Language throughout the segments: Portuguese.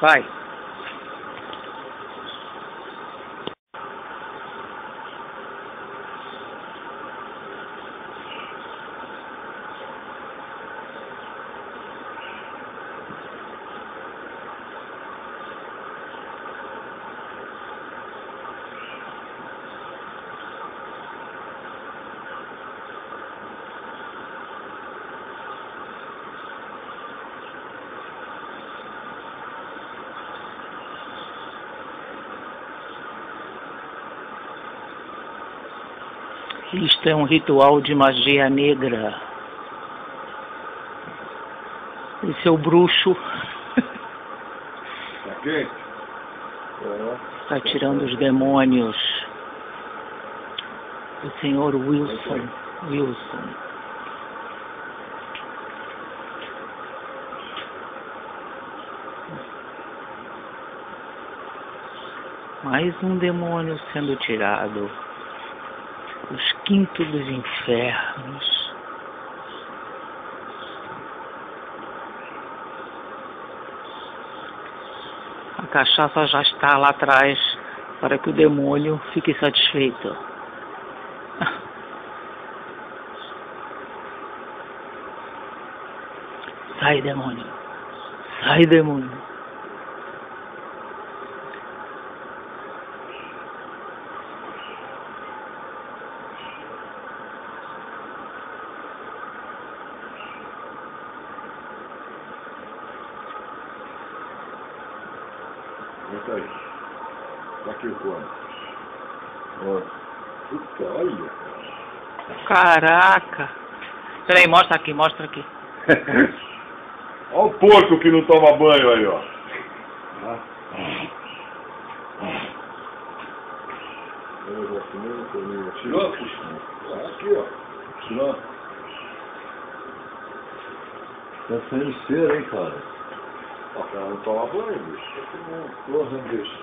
Vai. Isto é um ritual de magia negra. Esse é o bruxo. Tá quente? Está tirando os demônios. O senhor Wilson. Wilson. Mais um demônio sendo tirado. Os quintos dos infernos. A cachaça já está lá atrás para que o demônio fique satisfeito. Sai, demônio. Sai, demônio. Entra aí. Tá aqui o pano. Ó. Puta, olha. Caraca. Peraí, mostra aqui, mostra aqui. Olha o porco que não toma banho aí, ó. Tirou? Aqui, ó. Tirou? Tá saindo cera, hein, cara? Ó, o cara não toma banho, bicho. Porra, bicho.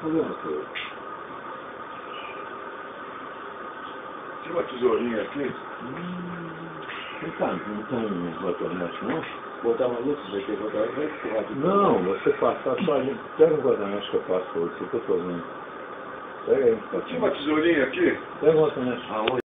Tá vendo, cara? Tinha uma tesourinha aqui. Cá, não tem um guardanete, não? Botar uma luz, vai ter que de Não, você passa só ali. Pega um guardanete que eu passo hoje, você tá fazendo. Pega aí. Tinha uma tesourinha aqui. Pega um guardanete.